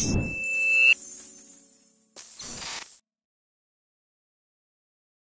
you.